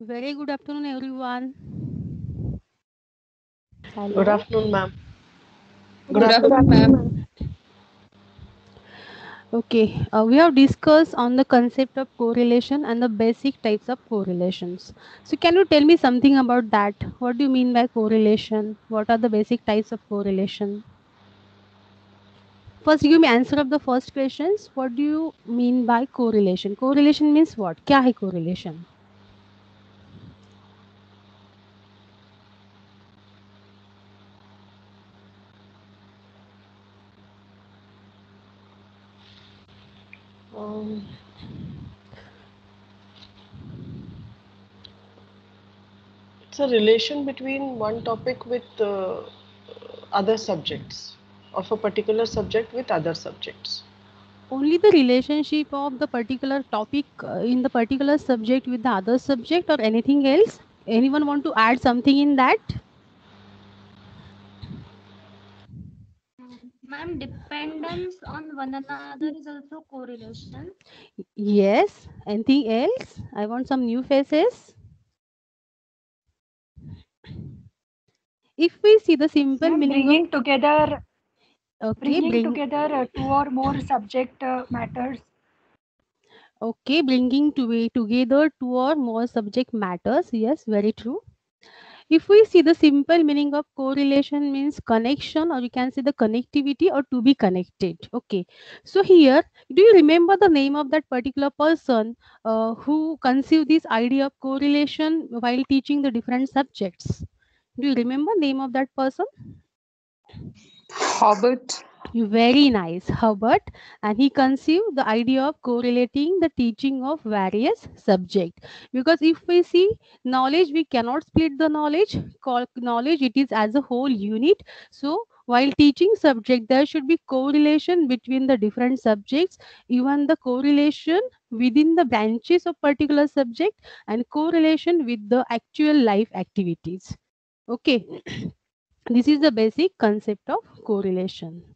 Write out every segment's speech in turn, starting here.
Very good afternoon, everyone. Hello. Good afternoon, ma'am. Good, good, afternoon, afternoon ma'am. Okay, uh, we have discussed on the concept of correlation and the basic types of correlations. So, can you tell me something about that? What do you mean by correlation? What are the basic types of correlation? First, give me answer of the first questions. What do you mean by correlation? Correlation means what? Kya hai correlation? It's a relation between one topic with uh, other subjects, of a particular subject with other subjects. Only the relationship of the particular topic uh, in the particular subject with the other subject or anything else? Anyone want to add something in that? Ma'am, dependence on one another is also correlation. Yes. Anything else? I want some new faces. If we see the simple Ma'am, meaning bringing together okay, bringing bring, together uh, two or more subject uh, matters. okay, bringing to be together two or more subject matters. Yes, very true. If we see the simple meaning of correlation means connection or you can say the connectivity or to be connected. Okay. So here, do you remember the name of that particular person uh, who conceived this idea of correlation while teaching the different subjects? Do you remember name of that person? Hobbit. Very nice, Herbert. And he conceived the idea of correlating the teaching of various subjects. Because if we see knowledge, we cannot split the knowledge. Call knowledge, it is as a whole unit. So while teaching subject, there should be correlation between the different subjects, even the correlation within the branches of particular subject and correlation with the actual life activities. Okay. this is the basic concept of correlation.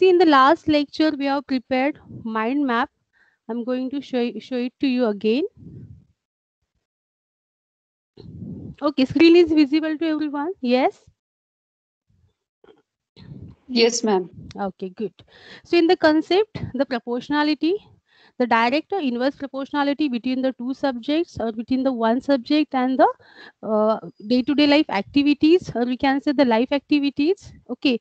See, in the last lecture, we have prepared mind map. I'm going to show, show it to you again. Okay, screen is visible to everyone. Yes. Yes, ma'am. Okay, good. So in the concept, the proportionality, the direct or inverse proportionality between the two subjects or between the one subject and the uh, day-to-day -day life activities or we can say the life activities. Okay,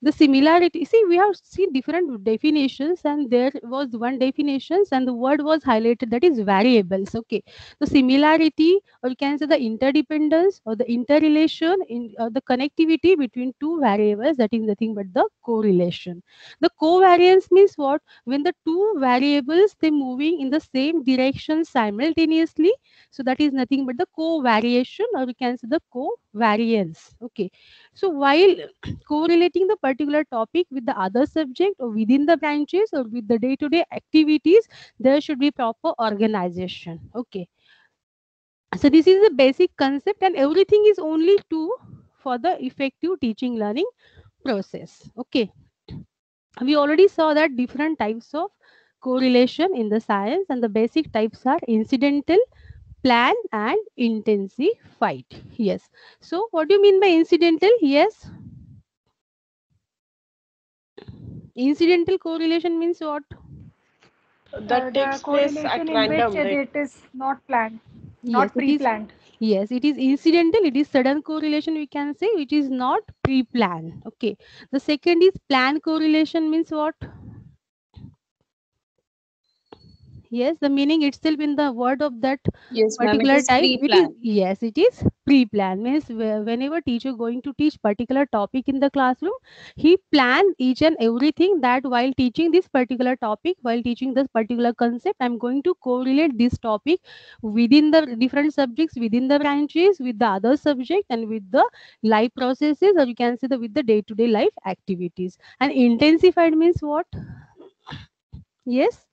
the similarity see we have seen different definitions and there was one definitions and the word was highlighted that is variables okay. The similarity or you can say the interdependence or the interrelation in uh, the connectivity between two variables that is nothing but the correlation. The covariance means what? When the two variables they moving in the same direction simultaneously so that is nothing but the covariation or we can say the covariance okay so while correlating the particular topic with the other subject or within the branches or with the day-to-day -day activities, there should be proper organization. Okay. So this is the basic concept and everything is only to for the effective teaching learning process. Okay. We already saw that different types of correlation in the science and the basic types are incidental, plan and intensified. Yes. So what do you mean by incidental? Yes. Incidental correlation means what? That Uh, takes the place correlation at in random, which right? it is not planned, not it is- pre-planned. Yes, it is incidental. It is sudden correlation, we can say, which is not pre-planned. Okay. The second is plan correlation means what? Yes, the meaning itself in the word of that Yes, particular type. It is yes, it is pre-planned. Means whenever teacher going to teach particular topic in the classroom, he plan each and everything that while teaching this particular topic, while teaching this particular concept, I'm going to correlate this topic within the different subjects, within the branches, with the other subject, and with the life processes, or you can say the with the day-to-day life activities. And intensified means what? Yes.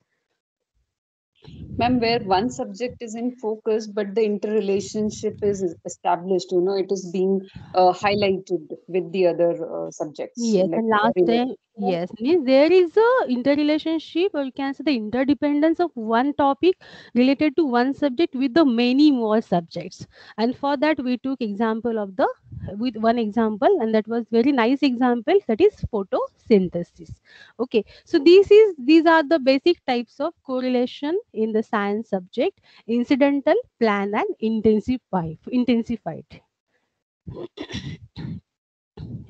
Ma'am, where one subject is in focus, but the interrelationship is established, you know, it is being uh, highlighted with the other uh, subjects. Yes, like and last time, Yes, means there is a interrelationship or you can say the interdependence of one topic related to one subject with the many more subjects. And for that we took example of the with one example and that was very nice example that is photosynthesis. Okay, so this is these are the basic types of correlation in the science subject incidental, plan and intensified intensified.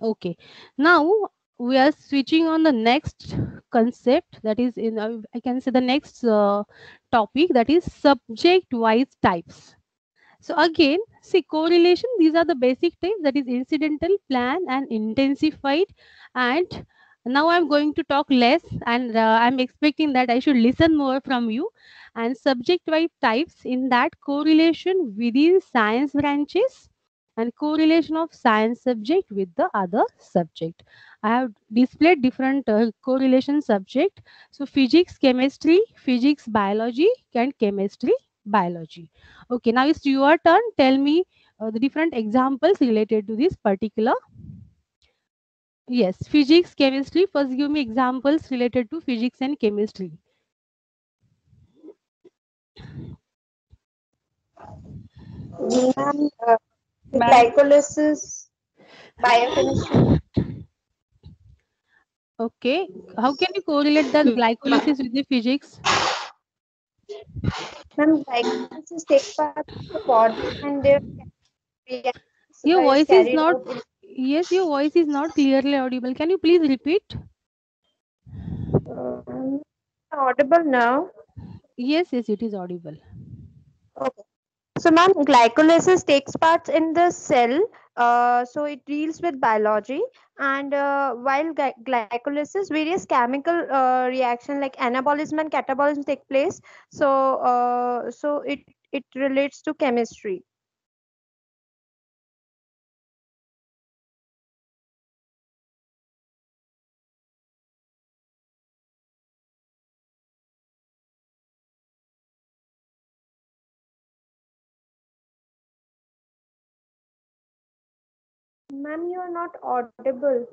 okay now we are switching on the next concept that is in uh, i can say the next uh, topic that is subject wise types so again see correlation these are the basic types that is incidental plan and intensified and now i'm going to talk less and uh, i'm expecting that i should listen more from you and subject wise types in that correlation within science branches and correlation of science subject with the other subject. I have displayed different uh, correlation subject. So physics, chemistry, physics, biology and chemistry, biology. Okay, now it's your turn. Tell me uh, the different examples related to this particular. Yes, physics, chemistry. First give me examples related to physics and chemistry. Ma'am, uh, glycolysis, biochemistry. Okay, how can you correlate the glycolysis with the physics? Ma'am, glycolysis takes part in the and their Your voice is not, yes, your voice is not clearly audible. Can you please repeat? Um, audible now. Yes, yes, it is audible. Okay. So, ma'am, glycolysis takes part in the cell. Uh, so it deals with biology, and uh, while gly- glycolysis, various chemical uh, reaction like anabolism and catabolism take place. So, uh, so it it relates to chemistry. Ma'am, you are not audible.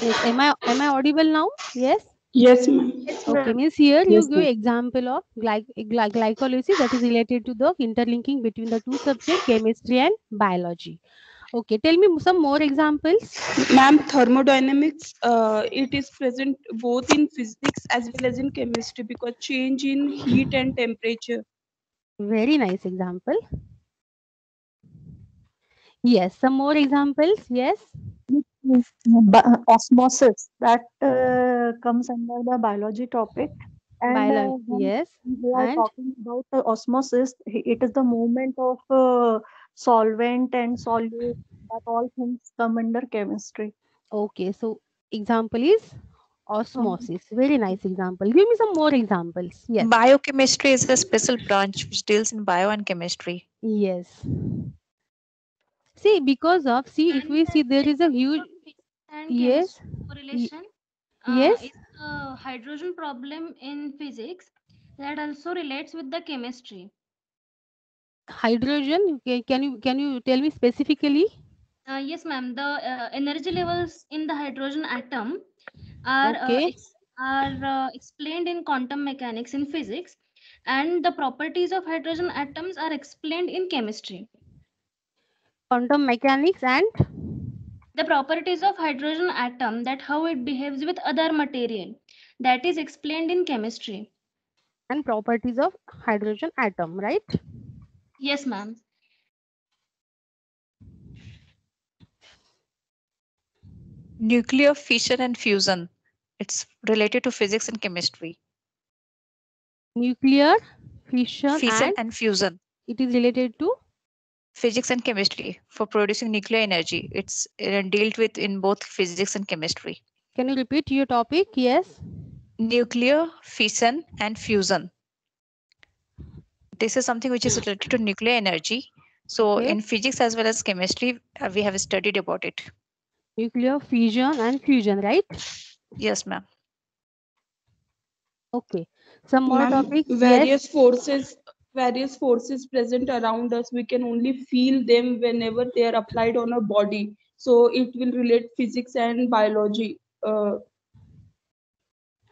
Yes, am I am I audible now? Yes. Yes, ma'am. Yes, Okay, ma'am. means here you give example of gly- gly- glycolysis that is related to the interlinking between the two subjects, chemistry and biology. Okay, tell me some more examples. Ma'am, thermodynamics, uh, it is present both in physics as well as in chemistry because change in heat and temperature. Very nice example. Yes, some more examples. Yes. Bi- osmosis that uh, comes under the biology topic and uh, Biology. when Yes. we are And talking about the osmosis it is the movement of uh, solvent and solute that all things come under chemistry okay, so example is osmosis. Very nice example. Give me some more examples. Yes. Biochemistry is a special branch which deals in bio and chemistry. Yes. See, because of see, if we see there is a huge and yes, correlation uh, yes. is the hydrogen problem in physics that also relates with the chemistry. hydrogen. ca- Can you can you tell me specifically? Uh, yes, ma'am. The uh, energy levels in the hydrogen atom are uh, Okay. ex- are uh, explained in quantum mechanics in physics, and the properties of hydrogen atoms are explained in chemistry. Quantum mechanics and The properties of hydrogen atom that how it behaves with other material that is explained in chemistry. and properties of hydrogen atom, right? Yes, ma'am. Nuclear fission and fusion. It's related to physics and chemistry. Nuclear fission Fission and and fusion. it is related to Physics and chemistry for producing nuclear energy. It's uh, dealt with in both physics and chemistry. can you repeat your topic? Yes. Nuclear fission and fusion. This is something which is related to nuclear energy. So Okay. in physics as well as chemistry, uh, we have studied about it. Nuclear fission and fusion, right? Yes, ma'am. Okay. Some more Ma'am, topics. Yes. various forces, various forces present around us, we can only feel them whenever they are applied on a body. So it will relate physics and biology. Uh,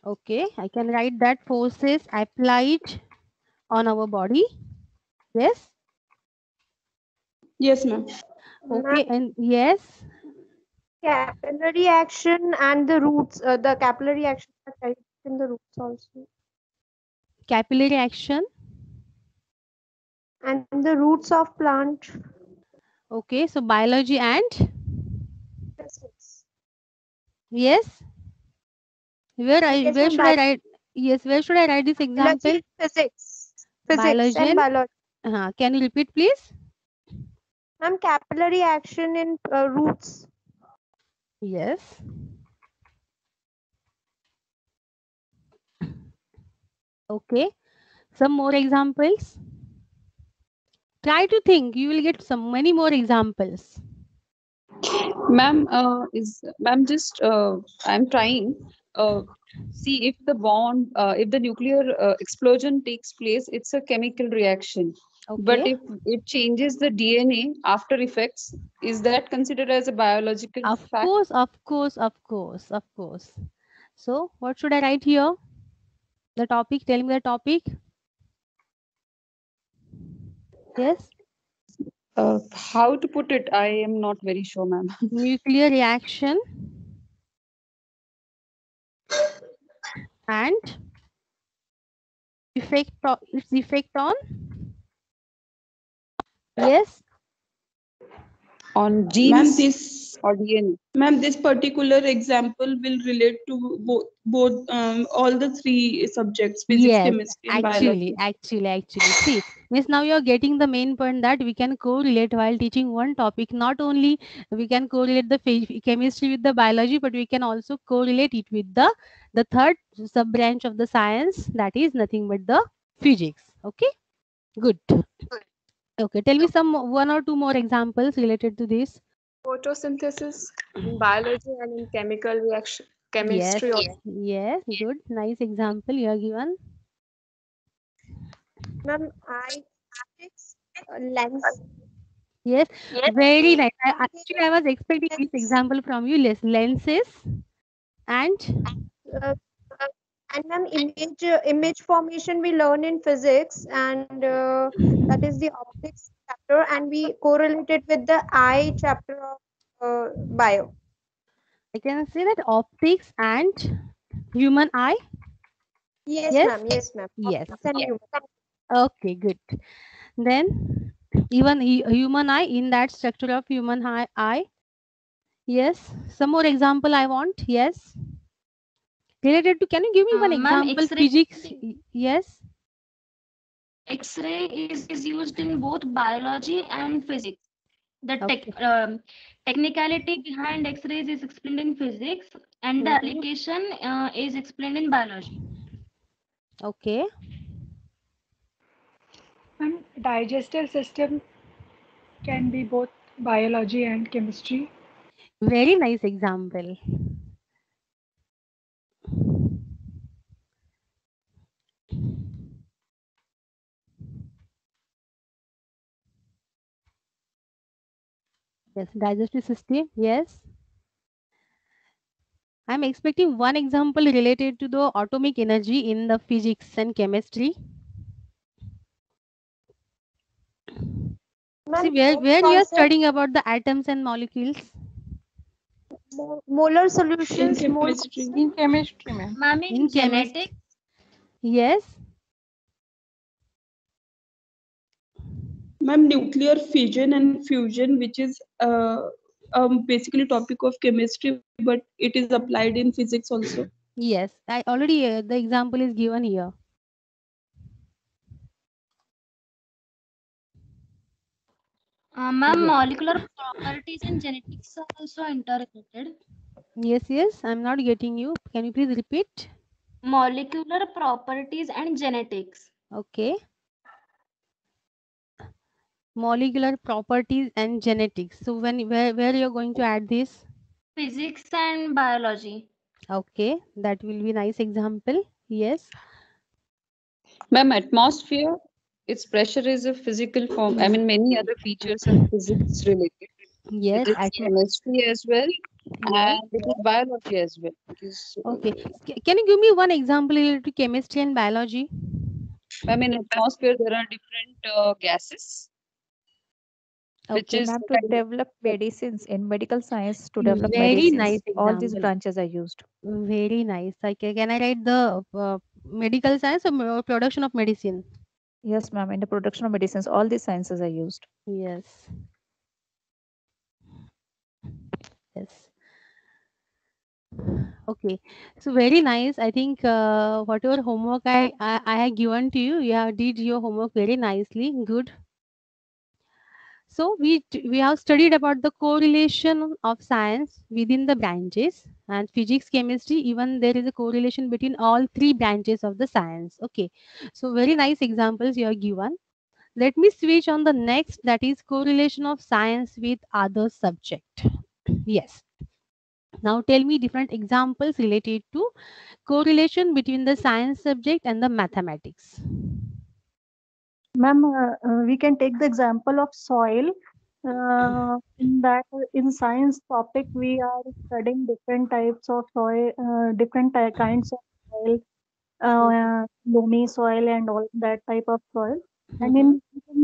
Okay, I can write that forces applied on our body. Yes. yes, ma'am. Okay, and yes. capillary action and the roots uh, the capillary action are carried in the roots also Capillary action. And the roots of plant Okay, so biology and physics. yes. Where I Yes, where should I write? Yes, where should I write this example? biology, physics physics Biology and- biology Uh, can you repeat, please? Ma'am, capillary action in uh, roots Yes. Okay. Some more examples. Try to think. You will get some many more examples. Ma'am, uh, is ma'am just uh, I'm trying. Uh, see if the bond, uh, if the nuclear uh, explosion takes place, it's a chemical reaction. Okay. But if it changes the DNA after effects, is that considered as a biological of fact? course, of course, of course, of course. So, what should I write here? The topic. Tell me the topic. Yes. Uh, how to put it? I am not very sure, ma'am. Nuclear reaction and effect. o- Its effect on. Yes. On genes this or DNA? ma'am, this particular example will relate to both both um, all the three subjects: physics, yes. chemistry, and Actually, biology. actually, actually. See, Miss, now you're getting the main point that we can correlate while teaching one topic. Not only we can correlate the chemistry with the biology, but we can also correlate it with the the third sub branch of the science that is nothing but the physics. Okay, good. Okay, tell me some one or two more examples related to this. photosynthesis in biology and in chemical reaction chemistry yes, yes, good, nice example you are given. Ma'am, eye optics, uh, lens Yes, very nice. I, actually, I was expecting this example from you. Lens, lenses and uh, and ma'am image uh, image formation we learn in physics and uh, that is the optics chapter and we correlate it with the eye chapter of uh, bio I can say that optics and human eye. yes, Yes? ma'am yes ma'am Yes. Optics and human. Okay, good. Then even human eye in that structure of human eye. Yes. Some more example I want. Yes. Related to, can you give me one Uh, ma'am, example? Physics. Yes. X-ray is, is used in both biology and physics. The tech, Okay. um, technicality behind X-rays is explained in physics, and the Mhm. application uh, is explained in biology. Okay. And digestive system can be both biology and chemistry. Very nice example. Yes, digestive system. Yes. I'm expecting one example related to the atomic energy in the physics and chemistry. See, where, both where you are studying about the atoms and molecules. molar solutions mole chemistry. In chemistry, ma'am. Ma'am, in, In chemist- genetics, Yes. Ma'am, nuclear fission and fusion, which is uh, um, basically topic of chemistry, but it is applied in physics also. Yes. I already, uh, the example is given here. Uh, ma'am, Yeah. molecular properties and genetics are also interrelated. Yes, yes. I'm not getting you. Can you please repeat? Molecular properties and genetics. Okay. Molecular properties and genetics. So when where where you're going to add this? Physics and biology. Okay, that will be nice example. Yes. Ma'am, atmosphere, its pressure is a physical form. I mean, many other features are physics related. Yes, It is chemistry as well, and it is biology as well. Is, Okay. Can you give me one example related to chemistry and biology? I mean, in atmosphere there are different uh, gases, which Okay. is to develop medicines in medical science, to develop Very medicines, nice all these branches are used. Very nice. Like, can I write the uh, medical science or production of medicine? Yes, ma'am. In the production of medicines, all these sciences are used. Yes. Yes. Okay. So very nice. I think uh, whatever homework I, I I have given to you, you have did your homework very nicely. Good. So we we have studied about the correlation of science within the branches and physics, chemistry. Even there is a correlation between all three branches of the science. Okay. So very nice examples you are given. Let me switch on the next that is correlation of science with other subject. yes. Now tell me different examples related to correlation between the science subject and the mathematics. Ma'am, uh, uh, we can take the example of soil. Uh, in that, in science topic, we are studying different types of soil, uh, different ty- kinds of soil, uh, loamy soil, and all that type of soil. And in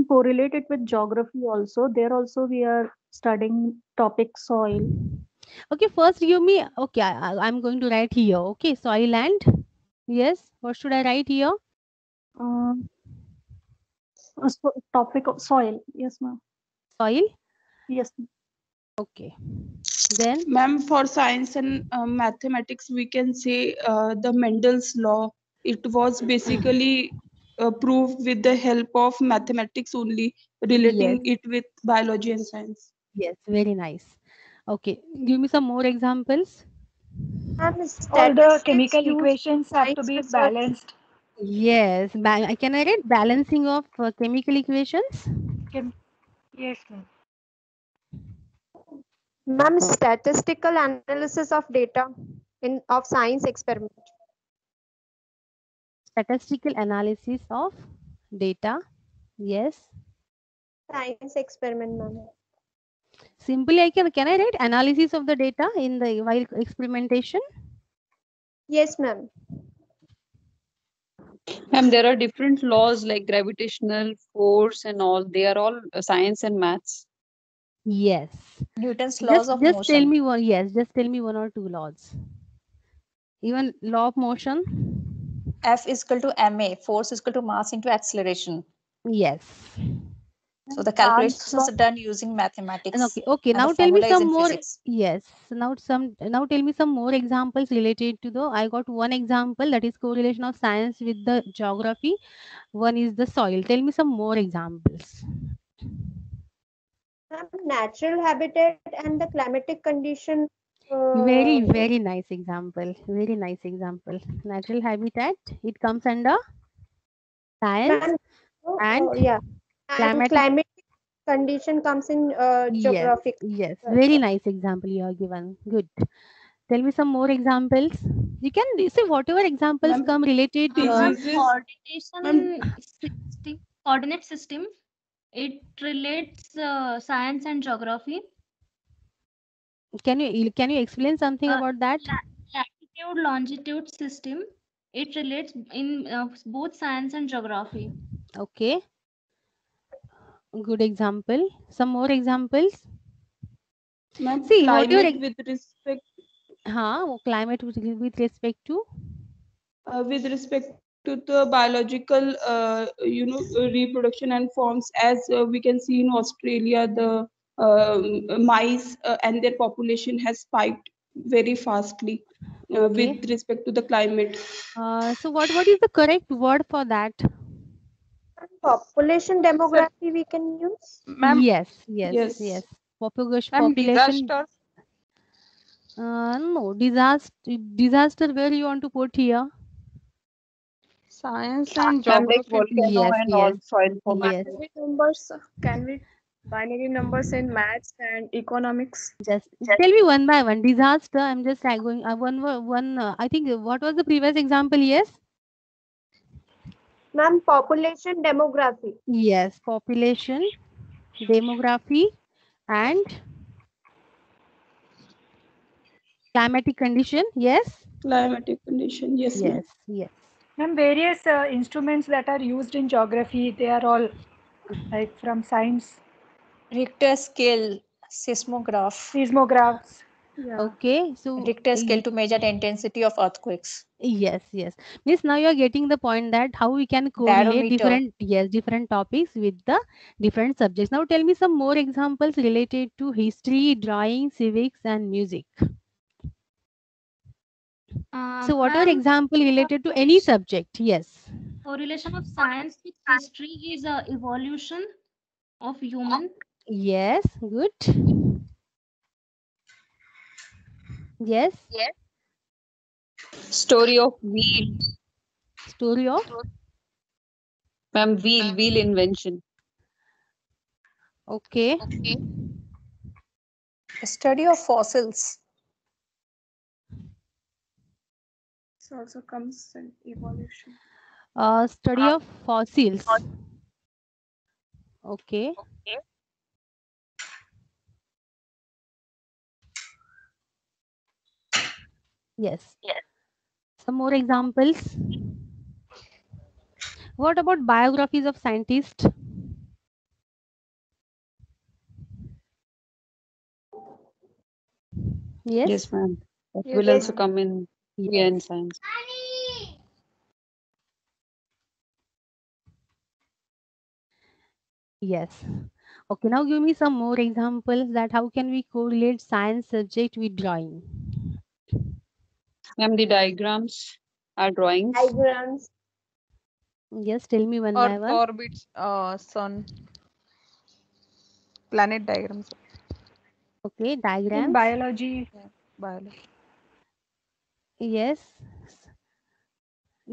correlate it with geography also. There also we are studying topic soil. Okay, first give me okay, I, I'm going to write here. Okay, soil and yes, what should I write here? Uh, so topic of soil. Yes, ma'am. Soil. Yes. Okay. Then Ma'am, for science and uh, mathematics, we can say uh, the Mendel's law. It was basically uh, proved with the help of mathematics only, relating it with biology and science. yes, very nice. Okay, give me some more examples. All the chemical equations have to be balanced. Yes, ba- can I write balancing of uh, chemical equations? Chem- yes, ma'am. Ma'am, statistical analysis of data in of science experiment. Statistical analysis of data. Yes. Science experiment, ma'am. Simply, I can can I write analysis of the data in the while experimentation? Yes, ma'am. Ma'am, there are different laws like gravitational force and all. They are all uh, science and maths. Yes. Newton's laws Just, of just tell me one. Yes, just tell me one or two laws. Even law of motion. F is equal to ma. Force is equal to mass into acceleration. Yes. So the calculations are done using mathematics. And okay, okay. Now tell me some more. physics. Yes. Now some. Now tell me some more examples related to the. I got one example that is correlation of science with the geography. One is the soil. Tell me some more examples. Natural habitat and the climatic condition. Uh, Very very nice example. Very nice example. Natural habitat. It comes under science ma'am, uh, and yeah. And climatic- climatic condition comes in uh, Yes, geographic. yes, uh, very nice example you have given. Good. Tell me some more examples. You can say whatever examples Ma'am, come related to. Uh, diseases- coordination system, coordinate system it relates uh, science and geography can you can you explain something Uh, about that? Latitude longitude system it relates in uh, both science and geography Okay. Good example. Some more examples. Ma'am, See, climate with respect Huh? Climate with, with respect to. uh, with respect to the biological uh, you know reproduction and forms as uh, we can see in australia the um, mice uh, and their population has spiked very fastly uh, Okay. with respect to the climate Uh, so what what is the correct word for that? Population demography we can use. Ma'am, yes, yes, yes, yes. Population, ma'am, population. disaster. Uh, no, disaster. Disaster. Where you want to put here? Science and Ma'am, geography. Yes, and all yes, soil formation. yes. Binary numbers. Can we binary numbers in maths and economics? Just tell me one by one. Disaster. I'm just going. Uh, one one. Uh, I think uh, what was the previous example? Yes. Ma'am, population demography. Yes, population, demography and climatic condition. Yes? Climatic condition, yes. Yes, yes. Ma'am, various uh, instruments that are used in geography, they are all like from science. Richter scale, seismograph. Seismographs. Yeah. okay so Richter scale to measure the intensity of earthquakes. yes yes miss now you are getting the point that how we can correlate Barometer. different yes different topics with the different subjects now tell me some more examples related to history drawing civics and music Uh, so what are ma'am, example related to any subject yes correlation of science with history is a evolution of human. yes good yes Yes. Story of wheel. story of Ma'am, wheel, wheel invention. okay okay. Study of fossils. This also comes in evolution. uh, study of fossils okay yes. Yes. some more examples. What about biographies of scientists? Yes. Yes, ma'am. That Yes, will also come in yeah, in science. yes. Okay now give me some more examples that how can we correlate science subject with drawing Ma'am, the diagrams are drawings. Diagrams. yes tell me one by Earth one orbits uh, sun. Planet diagrams. okay diagrams. In diagrams biology, Biology. yes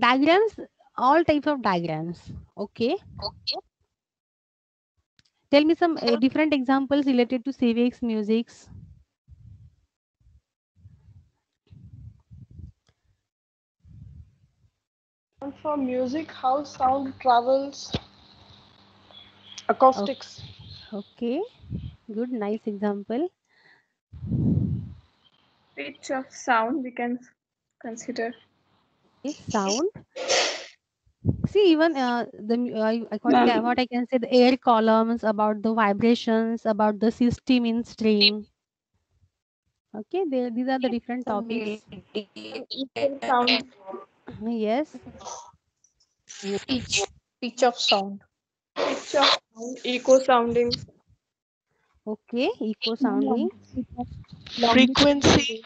diagrams all types of diagrams okay tell me some uh, different examples related to civics musics for music, how sound travels. Acoustics. okay good nice example Pitch of sound we can consider. is sound see even uh, the uh, I, what, what i can say the air columns about the vibrations about the system in stream. okay they, these are the different topics Equal sound. Yes Pitch, pitch of sound. Pitch of sound. Echo sounding. okay echo sounding Frequency.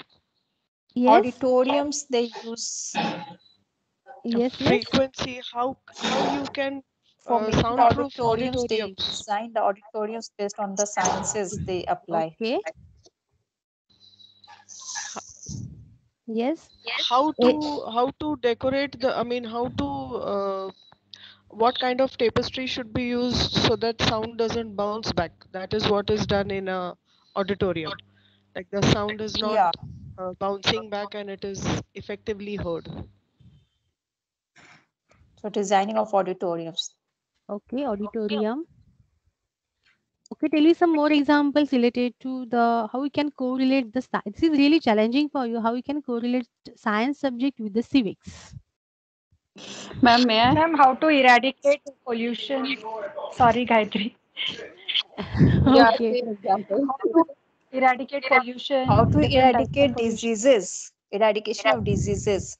yes Auditoriums they use yes yes Frequency. How how you can for uh, making soundproof auditoriums. They design the auditoriums based on the sciences they apply. okay yes How to how to decorate the. I mean, how to. Uh, what kind of tapestry should be used so that sound doesn't bounce back? That is what is done in a auditorium. Like the sound is not Yeah. uh, bouncing back and it is effectively heard. So designing of auditoriums. okay auditorium okay tell me some more examples related to the how we can correlate the sci- this is really challenging for you how we can correlate science subject with the civics Ma'am, may I? ma'am, how to eradicate pollution? Sorry, Gayatri. Yeah, okay example. How to eradicate pollution? How to different types of eradicate diseases. Eradication of diseases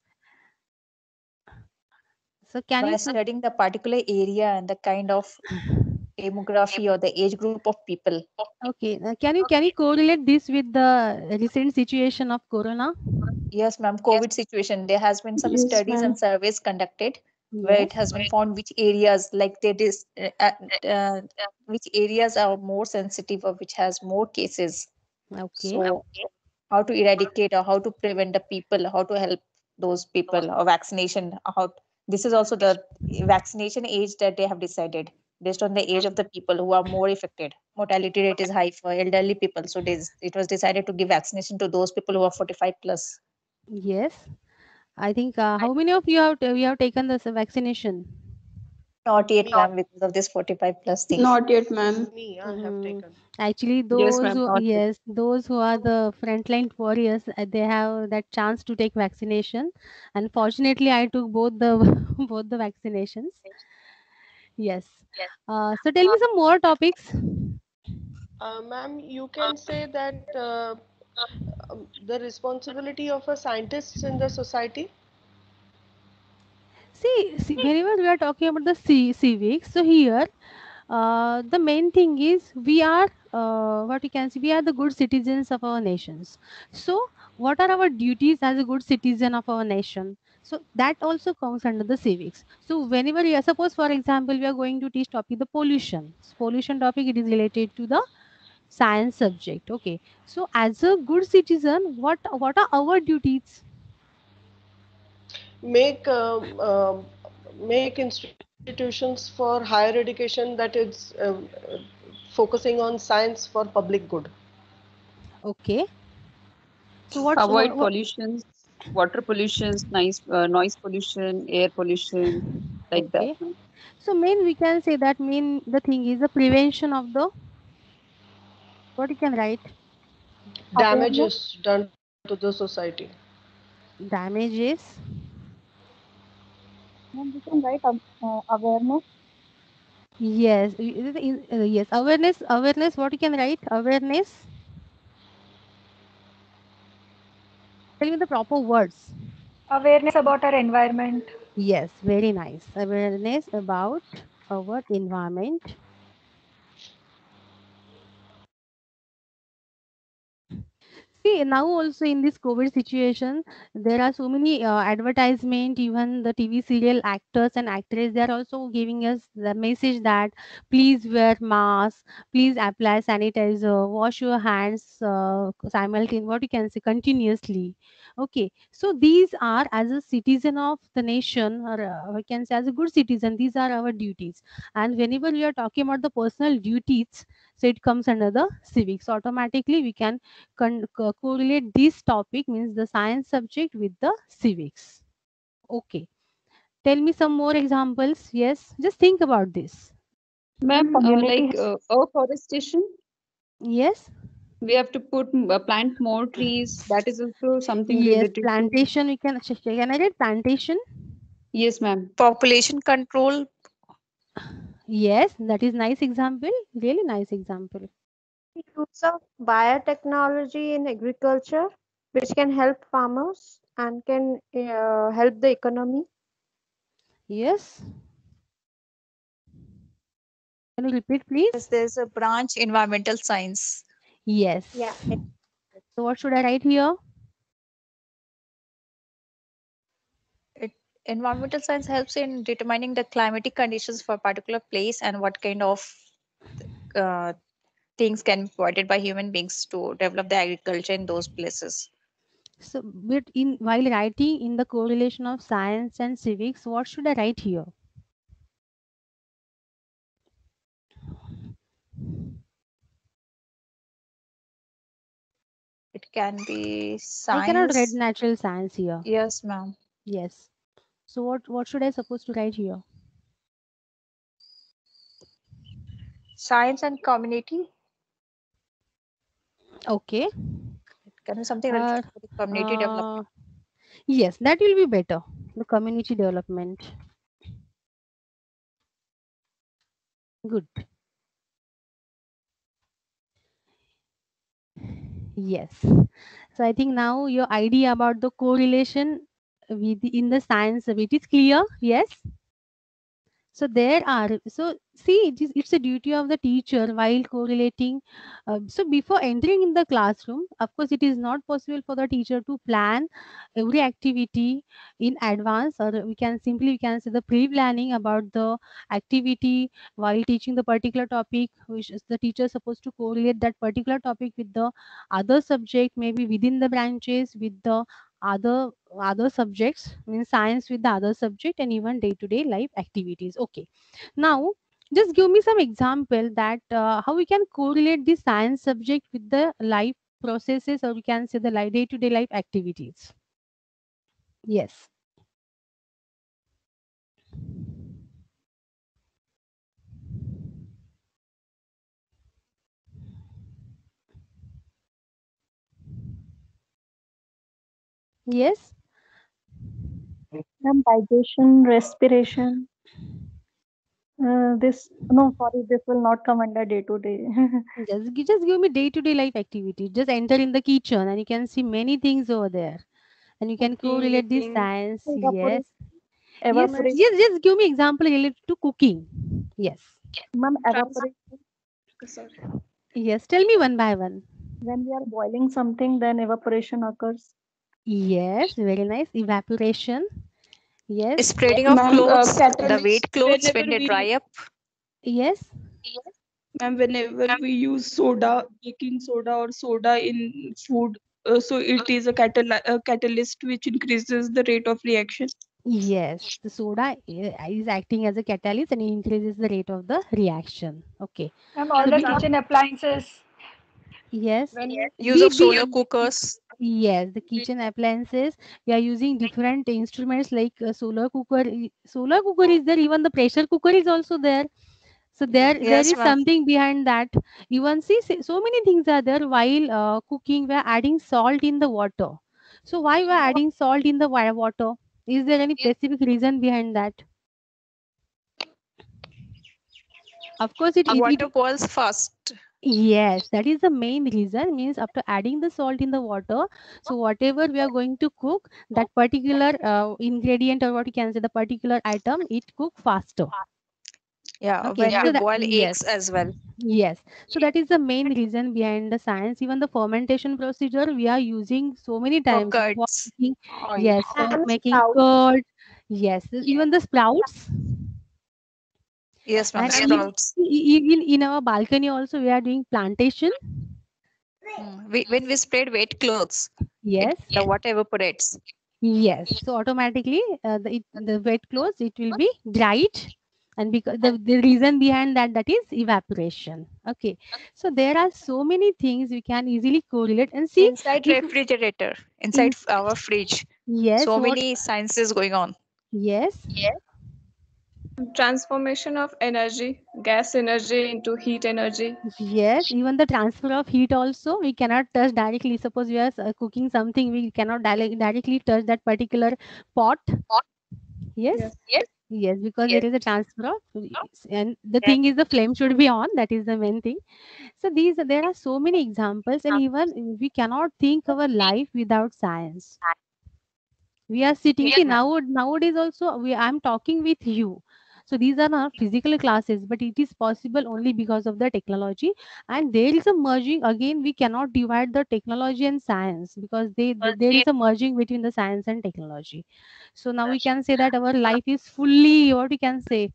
so can by you s- studying the particular area and the kind of demography or the age group of people. okay uh, can you can you correlate this with the recent situation of corona Yes, ma'am. COVID situation. There has been some Yes, studies and surveys conducted where it has been found which areas like there is uh, uh, uh, which areas are more sensitive or which has more cases. okay So how to eradicate or how to prevent the people, how to help those people or vaccination. How this is also the vaccination age that they have decided based on the age of the people who are more affected. Mortality rate is high for elderly people, so it was decided to give vaccination to those people who are 45 plus. yes i think uh, how many of you have t- you have taken this vaccination Not yet, Me. ma'am, because of this 45 plus thing. Not yet, ma'am. Me, I have Mhm. taken. Actually, those ma'am. who yes, those who are the frontline warriors, uh, they have that chance to take vaccination. Unfortunately, I took both the both the vaccinations. Yes. Uh, so tell me some more topics. Uh, ma'am, you can say that uh, um, the responsibility of a scientist in the society. See, see, whenever we are talking about the C civics, so here, uh, the main thing is we are uh, what you can see, we are the good citizens of our nations. So, what are our duties as a good citizen of our nation? So that also comes under the civics. So whenever you suppose, for example, we are going to teach topic the pollution. Pollution topic it is related to the science subject. Okay. So as a good citizen, what what are our duties? Make um, um, make institutions for higher education that is um, uh, focusing on science for public good. Okay. So what Avoid what, what pollutions, water pollution, noise, uh, noise pollution, air pollution, like okay. that. So main we can say that main the thing is the prevention of the what you can write awareness Damages done to the society. damages Ma'am, we can write uh, awareness. yes i- is it- is- yes awareness awareness what you can write awareness tell me the proper words. Awareness about our environment. yes very nice. Awareness about our environment See, now also in this COVID situation, there are so many uh, advertisement, even the TV serial actors and actresses, they are also giving us the message that please wear mask, please apply sanitizer, wash your hands uh, simultaneously, what you can say, continuously. Okay, so these are as a citizen of the nation, or uh, can say as a good citizen, these are our duties. And whenever we are talking about the personal duties, so it comes under the civics. Automatically, we can con- co- correlate this topic means the science subject with the civics okay tell me some more examples yes just think about this Ma'am, uh, like uh, afforestation, yes we have to put uh, plant more trees. That is also something yes related plantation we can sh- sh- can i read plantation Yes, ma'am. Population control. Yes that is nice example really nice example Use of biotechnology in agriculture, which can help farmers and can uh, help the economy. yes can you repeat please Yes, there's a branch environmental science. yes Yeah. so what should i write here environmental science helps in determining the climatic conditions for a particular place and what kind of uh, things can be provided by human beings to develop the agriculture in those places. so but in while writing in the correlation of science and civics what should i write here It can be science. I cannot read science. natural science here. Yes, ma'am. Yes. So what what should I suppose to write here? Science and community. Okay. Can something Uh, related to the community development. uh, yes, that will be better. The community development. Good. Yes. So I think now your idea about the correlation with in the science of it is clear. Yes. So there are so see it is it's a duty of the teacher while correlating. Uh, so before entering in the classroom, of course, it is not possible for the teacher to plan every activity in advance, or we can simply we can say the pre-planning about the activity while teaching the particular topic, which is the teacher supposed to correlate that particular topic with the other subject, maybe within the branches with the other other subjects means science with the other subject and even day-to-day life activities. Okay. Now just give me some example that uh, how we can correlate the science subject with the life processes or we can say the day-to-day life activities. Yes Yes. Ma'am, digestion, respiration. Uh, this no, sorry, this will not come under day to day. Just, gi- just give me day-to-day life activity. Just enter in the kitchen and you can see many things over there. And you can Cooking, correlate this eating, science. Yes. Evaporation. Yes. Evaporation. Yes. Just give me example related to cooking. Yes. Ma'am, evaporation. sorry. Yes. Tell me one by one. When we are boiling something, then evaporation occurs. Yes. Very nice. Evaporation. Yes. Spreading of Ma'am, uh, clothes, the catalyst, wet clothes when they dry up. Yes. And whenever we use soda, baking soda or soda in food, uh, so it is a, catal- a catalyst which increases the rate of reaction. Yes. The soda is acting as a catalyst and it increases the rate of the reaction. Okay. Ma'am, all So the kitchen appliances. Yes. When Use Be- of be- solar cookers. Yes, the kitchen appliances. We are using different instruments like uh, solar cooker. Solar cooker is there. Even the pressure cooker is also there. So there, there Yes, is ma'am. something behind that. Even see, see, so many things are there. While uh, cooking, we are adding salt in the water. So why we are adding salt in the water? Is there any specific reason behind that? Of course, it, it, it Water boils fast. Yes, that is the main reason. Means after adding the salt in the water, so whatever we are going to cook, that particular uh, ingredient or what you can say, the particular item, it cook faster. Yeah, Okay, when so we that- boil yes. eggs as well. Yes, so that is the main reason behind the science. Even the fermentation procedure, we are using so many For times for curds. making, oil. yes, for And making sprouts. curd. Yes, even the sprouts. Yes, ma'am. And even, Sprouts. even in our balcony also, we are doing plantation. Mm. We, when we spread wet clothes, Yes. the water evaporates. Yes, so automatically uh, the, it, the wet clothes it will be dried and because the, the reason behind that that is evaporation. Okay, so there are so many things we can easily correlate and see. Inside if- refrigerator, inside f- our fridge. Yes, so what- many sciences going on. Yes. Yes, Transformation of energy, gas energy into heat energy. yes. Even the transfer of heat also we cannot touch directly. Suppose we are uh, cooking something, we cannot dire- directly touch that particular pot. pot. Yes. Yes. Yes, because there is a transfer of, and the thing is the flame should be on. That is the main thing. So these there are so many examples, and even we cannot think our life without science. We are sitting. See now nowadays also we I'm talking with you. So these are not physical classes, but it is possible only because of the technology. And there is a merging again. We cannot divide the technology and science because they, they- there is a merging between the science and technology. So now we can say that our life is fully what we can say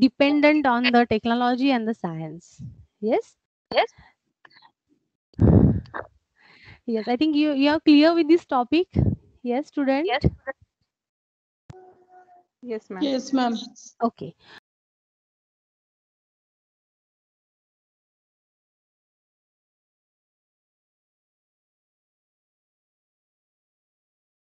dependent on the technology and the science. Yes. Yes. Yes, I think you you are clear with this topic. Yes, student. Yes, ma'am. Yes, ma'am. Okay.